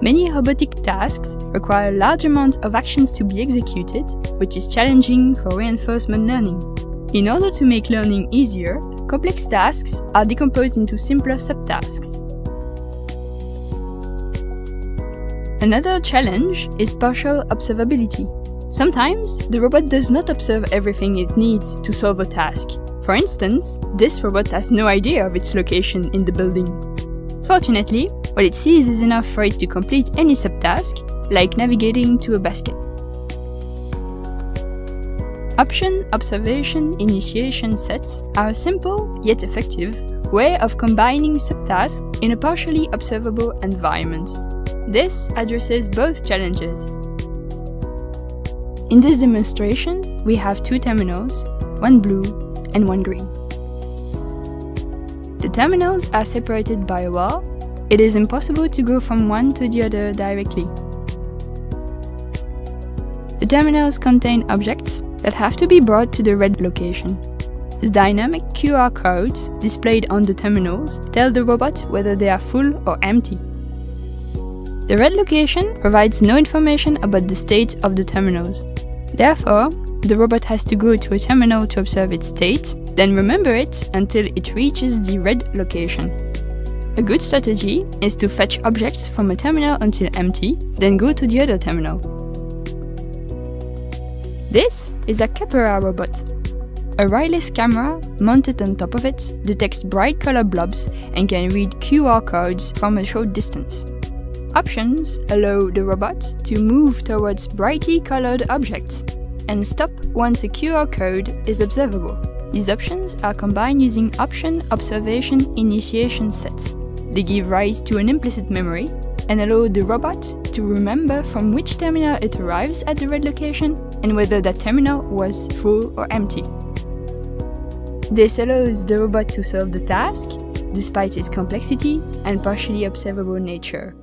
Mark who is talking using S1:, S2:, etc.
S1: Many robotic tasks require large amounts of actions to be executed, which is challenging for reinforcement learning. In order to make learning easier, complex tasks are decomposed into simpler subtasks. Another challenge is partial observability. Sometimes, the robot does not observe everything it needs to solve a task. For instance, this robot has no idea of its location in the building. Fortunately, what it sees is enough for it to complete any subtask, like navigating to a basket. Option observation initiation sets are a simple yet effective way of combining subtasks in a partially observable environment. This addresses both challenges. In this demonstration, we have two terminals, one blue and one green. The terminals are separated by a wall. It is impossible to go from one to the other directly. The terminals contain objects that have to be brought to the red location. The dynamic QR codes displayed on the terminals tell the robot whether they are full or empty. The red location provides no information about the state of the terminals. Therefore, the robot has to go to a terminal to observe its state, then remember it until it reaches the red location. A good strategy is to fetch objects from a terminal until empty, then go to the other terminal. This is a Khepera robot. A wireless camera mounted on top of it detects bright color blobs and can read QR codes from a short distance. Options allow the robot to move towards brightly colored objects and stop once a QR code is observable. These options are combined using option observation initiation sets. They give rise to an implicit memory and allow the robot to remember from which terminal it arrives at the red location and whether that terminal was full or empty. This allows the robot to solve the task, despite its complexity and partially observable nature.